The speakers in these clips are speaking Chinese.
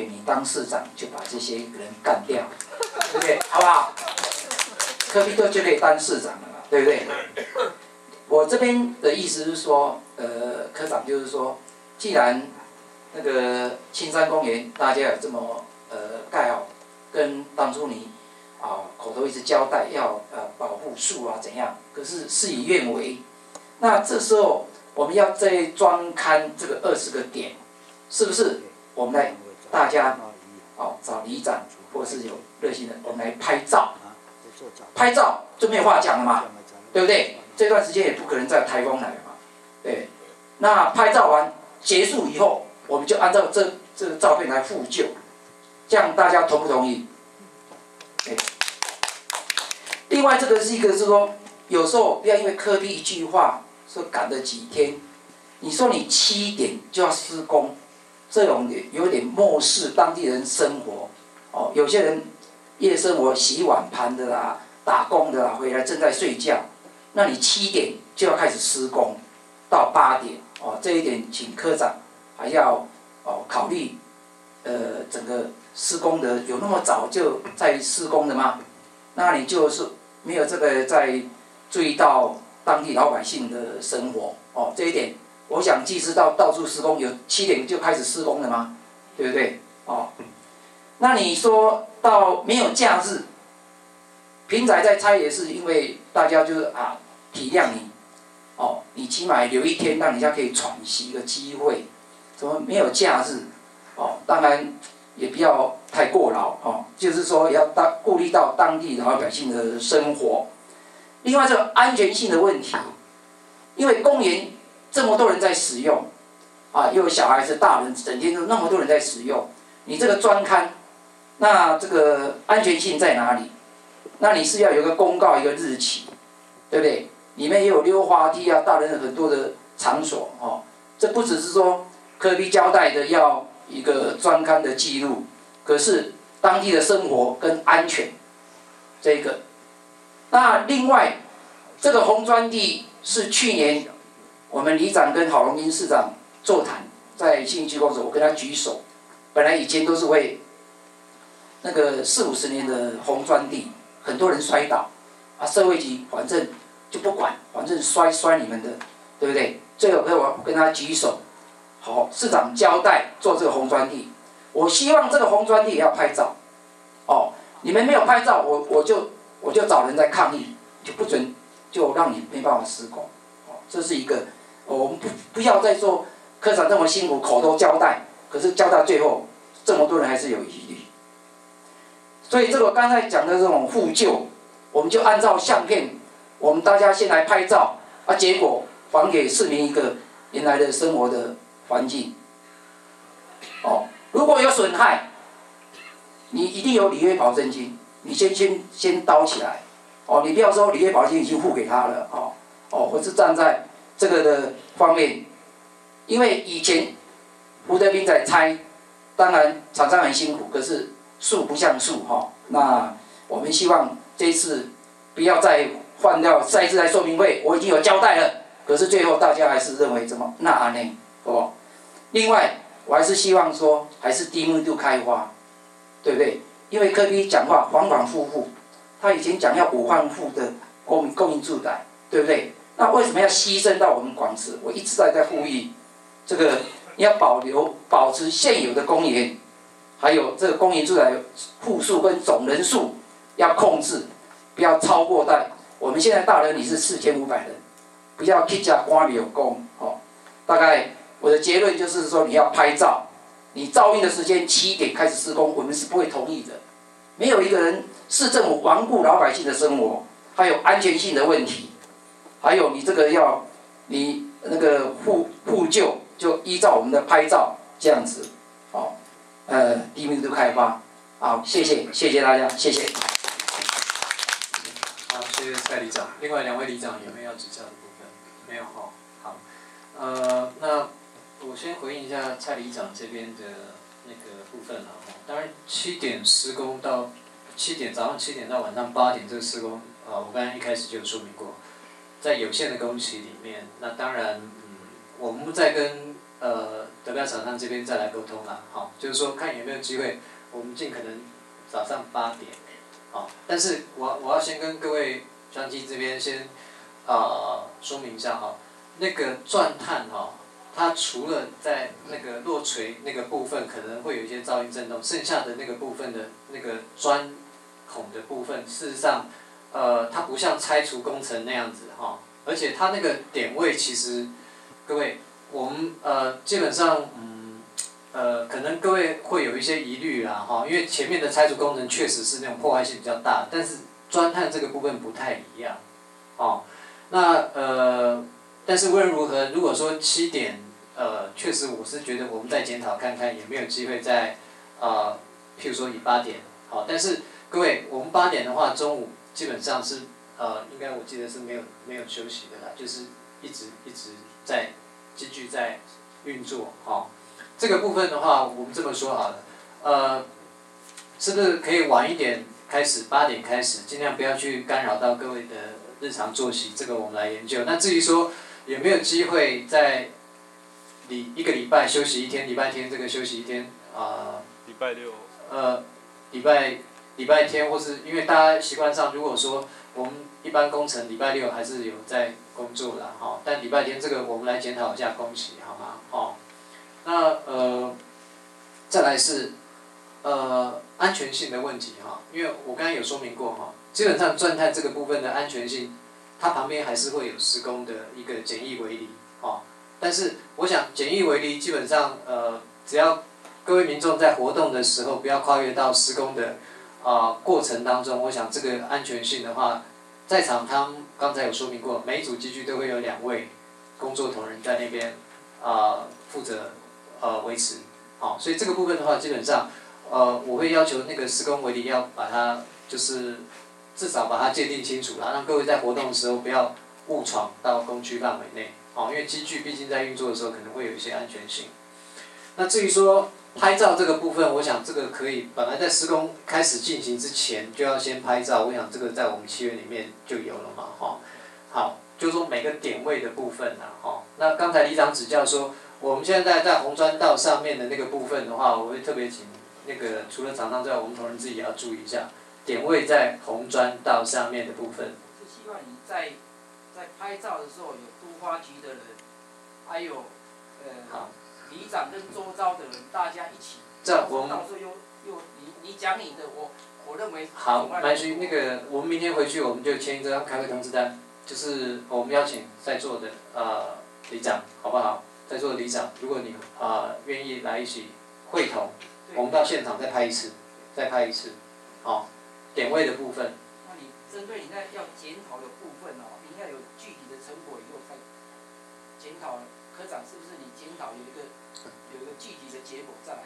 你当市长就把这些人干掉，对不对？好不好？科比特就可以当市长了嘛，对不对？我这边的意思是说，呃，科长就是说，既然那个青山公园大家有这么呃盖好，跟当初你啊口头一直交代要呃保护树啊怎样，可是事与愿违，那这时候我们要再专刊这个二十个点，是不是？我们来大家哦找里长或是有热心的，我们来拍照，拍照就没有话讲了嘛，对不对？这段时间也不可能再台风来了嘛，对。那拍照完结束以后，我们就按照这这个照片来复旧，这样大家同不同意？哎。另外这个是一个是说，有时候不要因为科比一句话说赶了几天，你说你七点就要施工，这种有点漠视当地人生活。哦，有些人夜生活洗碗盘的啦，打工的啦，回来正在睡觉。那你七点就要开始施工，到八点哦，这一点请科长还要哦考虑，呃，整个施工的有那么早就在施工的吗？那你就是没有这个在注意到当地老百姓的生活哦，这一点我想即使到到处施工，有七点就开始施工了吗？对不对？哦，那你说到没有假日，平仔在拆也是因为大家就是啊。体谅你，哦，你起码留一天，让人家可以喘息的机会。怎么没有假日？哦，当然也不要太过劳哦，就是说要当顾虑到当地老百姓的生活。另外，这个安全性的问题，因为公园这么多人在使用，啊，又有小孩子、大人，整天都那么多人在使用，你这个专刊，那这个安全性在哪里？那你是要有个公告，一个日期，对不对？里面也有溜滑梯啊，大人很多的场所哦。这不只是说科比交代的要一个专刊的记录，可是当地的生活跟安全，这个。那另外，这个红砖地是去年我们里长跟郝龙斌市长座谈，在信息工作，我跟他举手。本来以前都是为那个四五十年的红砖地，很多人摔倒啊，社会局反正。就不管，反正摔摔你们的，对不对？最后我跟他举手，好，市长交代做这个红砖地，我希望这个红砖地也要拍照，哦，你们没有拍照，我我就我就找人在抗议，就不准，就让你没办法施工，哦，这是一个，我们不不要再做科长这么辛苦，口头交代，可是交代最后这么多人还是有疑虑，所以这个刚才讲的这种复旧，我们就按照相片。我们大家先来拍照，啊，结果还给市民一个原来的生活的环境。哦，如果有损害，你一定有履约保证金，你先先先刀起来。哦，你不要说履约保证金已经付给他了，哦，哦，我是站在这个的方面，因为以前胡德斌在拆，当然厂商很辛苦，可是树不像树，哈，那我们希望这次不要再。换掉再一次来说明会，我已经有交代了，可是最后大家还是认为怎么那安呢？哦，另外我还是希望说，还是低密度开花，对不对？因为科比讲话反反复复，他以前讲要五万户的供供应住宅，对不对？那为什么要牺牲到我们广慈？我一直在在呼吁，这个要保留保持现有的公园，还有这个公营住宅户数跟总人数要控制，不要超过在。我们现在大人你是四千五百人，不要去加官有工哦。大概我的结论就是说，你要拍照，你照应的时间七点开始施工，我们是不会同意的。没有一个人市政府罔顾老百姓的生活，还有安全性的问题，还有你这个要你那个护护旧，就依照我们的拍照这样子，哦，呃，低密度开发，好，谢谢，谢谢大家，谢谢。好谢谢蔡里长，另外两位里长有没有要指教的部分？没有哈，好，呃，那我先回应一下蔡里长这边的那个部分了哈。当然七点施工到七点早上七点到晚上八点这个施工啊，我刚才一开始就有说明过，在有限的工期里面，那当然嗯，我们在跟呃德标厂商这边再来沟通了，好，就是说看有没有机会，我们尽可能早上八点，好，但是我我要先跟各位相机这边先啊说明一下哈，那个钻探哈，它除了在那个落锤那个部分可能会有一些噪音震动，剩下的那个部分的那个钻孔的部分，事实上呃它不像拆除工程那样子，而且它那个点位其实各位。我们呃基本上嗯呃可能各位会有一些疑虑啦哈，因为前面的拆除工程确实是那种破坏性比较大，但是钻探这个部分不太一样，哦，那呃但是无论如何，如果说七点呃确实我是觉得我们再检讨看看有没有机会在啊譬如说以八点好，但是各位我们八点的话中午基本上是呃应该我记得是没有没有休息的啦，就是一直一直在。继续在运作，哦，这个部分的话，我们这么说好了，呃，是不是可以晚一点开始，八点开始，尽量不要去干扰到各位的日常作息，这个我们来研究。那至于说有没有机会在礼一个礼拜休息一天，礼拜天这个休息一天啊？礼拜六。呃，礼拜礼拜天，或是因为大家习惯上，如果说我们一般工程礼拜六还是有在。工作的哈，但礼拜天这个我们来检讨一下工期好吗？哦，那呃，再来是呃安全性的问题哈，因为我刚才有说明过哈，基本上钻探这个部分的安全性，它旁边还是会有施工的一个简易围篱哦，但是我想简易围篱基本上呃只要各位民众在活动的时候不要跨越到施工的啊过程当中，我想这个安全性的话。在场，他们刚才有说明过，每一组机具都会有两位工作同仁在那边啊负责呃维持，好，所以这个部分的话，基本上呃我会要求那个施工围篱要把它就是至少把它界定清楚了，让各位在活动的时候不要误闯到工区范围内，好，因为机具毕竟在运作的时候可能会有一些安全性。那至于说。拍照这个部分，我想这个可以，本来在施工开始进行之前就要先拍照，我想这个在我们契约里面就有了嘛，哈。好，就说每个点位的部分呐，哈。那刚才李长指教说，我们现在在红砖道上面的那个部分的话，我会特别请那个除了厂商之外，我们同仁自己也要注意一下，点位在红砖道上面的部分。是希望你在在拍照的时候有都花局的人，还有呃。好。里长跟周遭的人，大家一起。这我们。到时候又又你你讲你的，我我认为。好，蛮旭，那个我们明天回去我们就签一张开会通知单，就是我们邀请在座的呃里长，好不好？在座的里长，如果你啊愿意来一起会同，我们到现场再拍一次，再拍一次，好，点位的部分。那你针对你那要检讨的部分哦，你要有具体的成果以后才检讨。科长是不是你检讨有一个？有一个具体的结果再来，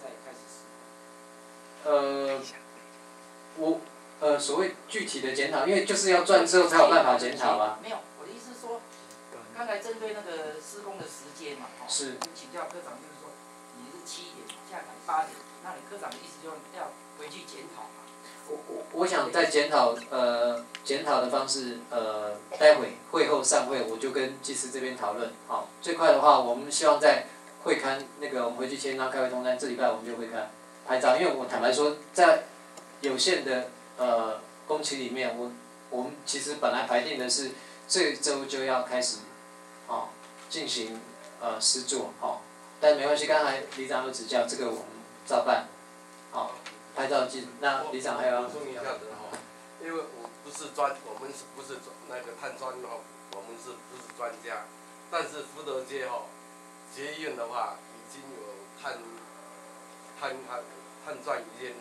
再开始施工。呃，我呃所谓具体的检讨，因为就是要赚之后才有办法检讨啊。没有，我的意思是说，刚才针对那个施工的时间嘛，哈，是。请教科长，就是说，你是七点，下改八点，那你科长的意思就要回去检讨嘛？我我我想在检讨呃检讨的方式呃，待会会后散会我就跟技师这边讨论，好，最快的话我们希望在。会刊那个，我们回去签张开会通单，这礼拜我们就会看拍照。因为我坦白说，在有限的呃工期里面，我我们其实本来排定的是这周就要开始，哦进行呃施作，哦，但没关系，刚才李长有指教，这个我们照办，好，拍照记。那李长还有。补充一下子哈，因为我不是专，我们是不是那个探专哦，我们是不是专家？但是福德街哈。捷运的话，已经有探探探探钻一天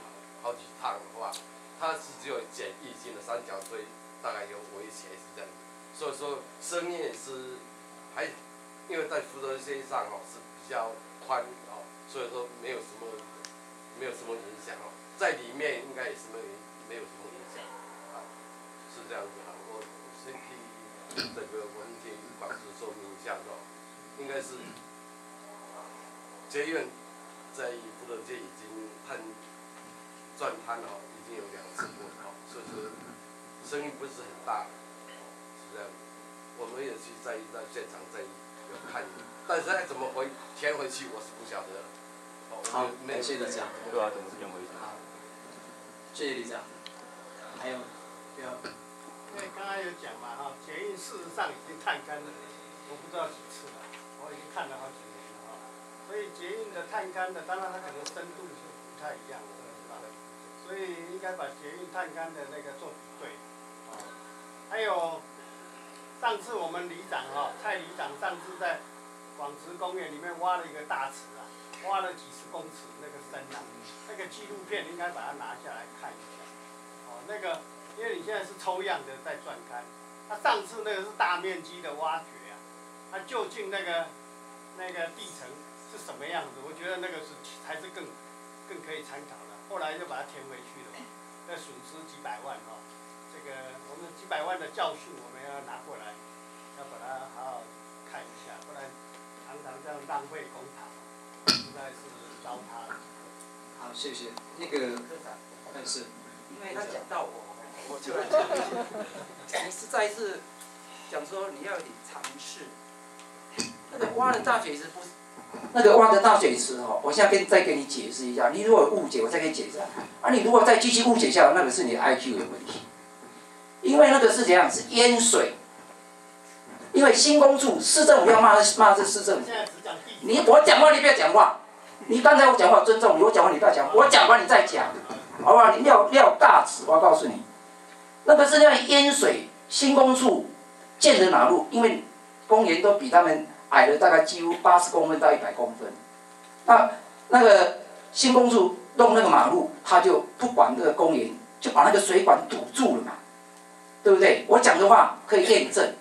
好几趟的话，它是只有简易性的三角锥，大概有围起来是这样子。所以说声音也是还，因为在福德街上哦是比较宽哦，所以说没有什么没有什么影响哦，在里面应该也是没没有什么影响，啊，是这样子啊。我先替这个文件方式说明一下哦，应该是。捷运在福德街已经探钻探了，已经有两次过了，所以说声音不是很大，是这样。我们也去在在现场在有看，但是再怎么回填回去，我是不晓得。哦好没有感谢李长对啊，怎么是用回去？谢谢李长。还有，不要，因为刚刚有讲嘛哈，捷运事实上已经探干了，我不知道几次了，我已经看了好几年了哈。所以捷运的探干的，当然它可能深度是不太一样的，所以应该把捷运探干的那个做对，啊，还有上次我们里长哈，蔡里长上次在广慈公园里面挖了一个大池啊，挖了几十公尺那个深啊，那个纪录片应该把它拿下来看一下。哦，那个，因为你现在是抽样的在转开，他上次那个是大面积的挖掘啊，它究竟那个那个地层是什么样子？我觉得那个是还是更更可以参考的。后来就把它填回去了，那损失几百万哈、这个我们几百万的教训我们要拿过来，要把它好好看一下，不然常常这样浪费公帑，实在是糟蹋了。好，谢谢。那个，科长，但是，因为他讲到我，我就来讲一下。你实在是讲说你要有点尝试。那个挖的大水池不是那个挖的大水池哦，我现在跟再给你解释一下，你如果误解，我再给你解释。啊，你如果再继续误解下来，那个是你的 IQ 有问题，因为那个是怎样？是淹水。因为新工处市政府要骂骂这市政府，你我讲话你不要讲话，你刚才我讲话尊重你，我讲话你不要讲，我讲完你再讲，好不好？你撂撂大尺，我告诉你，那个是因为淹水，新工处建的马路，因为公园都比他们矮了大概几乎八十公分到一百公分，那那个新工处弄那个马路，他就不管这个公园，就把那个水管堵住了嘛，对不对？我讲的话可以验证。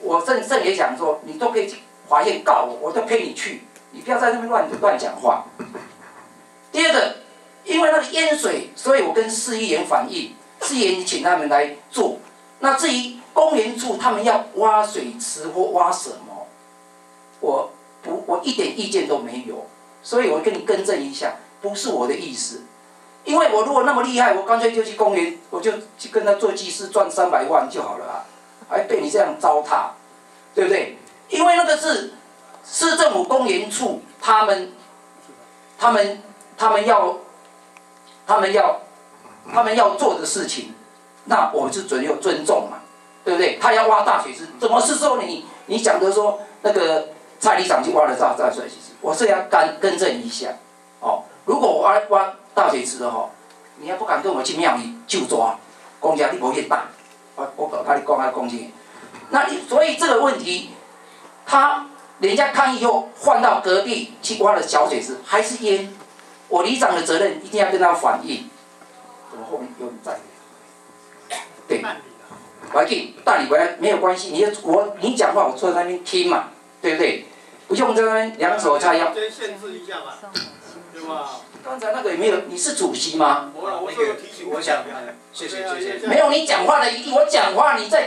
我正正也讲说，你都可以去法院告我，我都陪你去，你不要在那边乱乱讲话。第二个，因为那个淹水，所以我跟市议员反映，市议员请他们来做。那至于公园处他们要挖水池或挖什么，我不我一点意见都没有，所以我跟你更正一下，不是我的意思。因为我如果那么厉害，我干脆就去公园，我就去跟他做技师赚三百万就好了啊。还被你这样糟蹋，对不对？因为那个是市政府公园处他们，他们他们要，他们要，他们要做的事情，那我们是准有尊重嘛，对不对？他要挖大水池，怎么是说你你讲的说那个蔡里长去挖了大大水池，我是要更更正一下，哦，如果我挖挖大水池的话，你还不敢跟我去庙里就抓，公家你不会大。我我搞他的公开攻击，那你所以这个问题，他人家抗议后换到隔壁去挖了小水池，还是淹，我里长的责任一定要跟他反映。怎么后面有人在？对，办理了。我还可以大理回来没有关系，你就我你讲话我坐在那边听嘛，对不对？不用在那边两手叉腰。先限制一下嘛，对吧？刚才那个也没有，你是主席吗？我我有提醒我想，呃谢谢谢谢。没有你讲话的余地，我讲话你在。